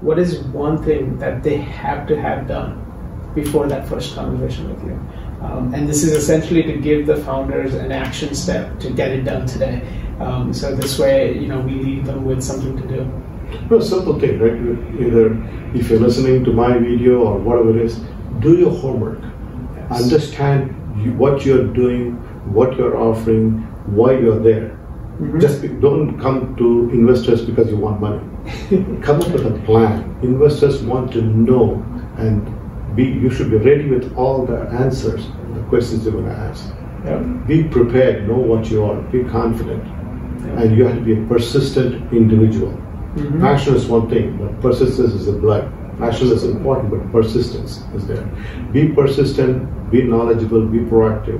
what is one thing that they have to have done before that first conversation with you? Um, and this is essentially to give the founders an action step to get it done today. Um, so this way, you know, we leave them with something to do. No, simple thing, right? Either if you're listening to my video or whatever it is, do your homework. Yes. Understand what you're doing, what you're offering, why you're there. Mm-hmm. Just be, don't come to investors because you want money. come up with a plan. Investors want to know, and be you should be ready with all the answers, the questions they're going to ask. Yep. Be prepared. Know what you are. Be confident, yep. and you have to be a persistent individual. Mm-hmm. Passion is one thing, but persistence is the blood. Passion is important, but persistence is there. Be persistent, be knowledgeable, be proactive,